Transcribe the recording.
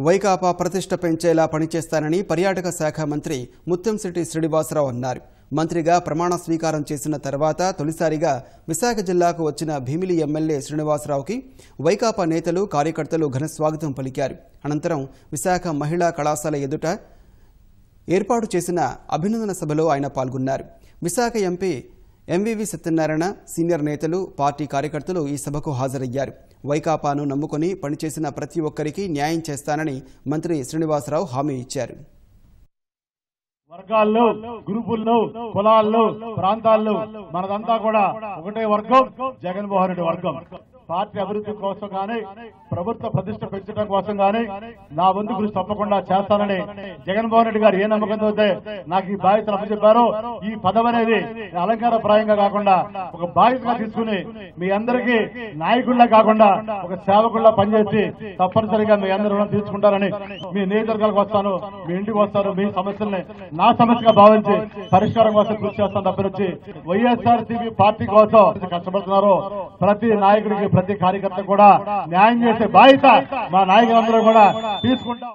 వైకాపా ప్రతిష్ట పెంచేలా పనిచేస్తానని పర్యాటక శాఖ మంత్రి ముత్తంశెట్టి శ్రీనివాసరావు అన్నారు. మంత్రిగా ప్రమాణ స్వీకారం చేసిన తర్వాత తొలిసారిగా విశాఖ జిల్లాకు వచ్చిన భీమిలి ఎమ్మెల్యే శ్రీనివాసరావుకి వైకాపా నేతలు కార్యకర్తలు ఘన స్వాగతం పలికారు. అనంతరం విశాఖ మహిళా కళాశాల ఎదుట ఏర్పాటు చేసిన అభినందన సభలో ఆయన పాల్గొన్నారు. Visakha MP MVV Satyanarayana senior నేతలు పార్టీ కార్యకర్తలు ఈ సభకు హాజరయ్యారు. వైకాపాను నమ్ముకుని పనిచేసిన ప్రతి ఒక్కరికి న్యాయం చేస్తానని మంత్రి శ్రీనివాసరావు హామీ ఇచ్చారు. వర్గాల్లో గ్రూపుల్లో కులాల్లో ప్రాంతాల్లో మనదంతా కూడా ఒకటే వర్గం జగన్మోహన్ రెడ్డి వర్గం. పార్టీ అభివృద్ధి కోసం గాని ప్రభుత్వ ప్రతిష్ట పెంచడం కోసం గాని నా వంతు కృషి తప్పకుండా చేస్తానని జగన్మోహన్ రెడ్డి గారు ఏ నమ్మకంతో అయితే నాకు ఈ బాధ్యతలు అప్పచెప్పారో ఈ పదవి అనేది అలంకార ప్రాయంగా కాకుండా ఒక బాధ్యతగా తీసుకుని మీ అందరికీ నాయకుల్లా కాకుండా ఒక సేవకుల్లా పనిచేసి తప్పనిసరిగా మీ అందరూ రుణం తీసుకుంటారని మీ నియోజకవర్గాలకు వస్తాను మీ ఇంటికి వస్తాను మీ సమస్యల్ని నా సమస్యగా భావించి పరిష్కారం కోసం కృషి చేస్తాను తప్పనిచ్చి. వైఎస్ఆర్సీపీ పార్టీ కోసం కష్టపడుతున్నారు ప్రతి నాయకుడికి ప్రతి కార్యకర్త కూడా న్యాయం చేసే బాధ్యత మా నాయకులందరూ కూడా తీసుకుంటాం.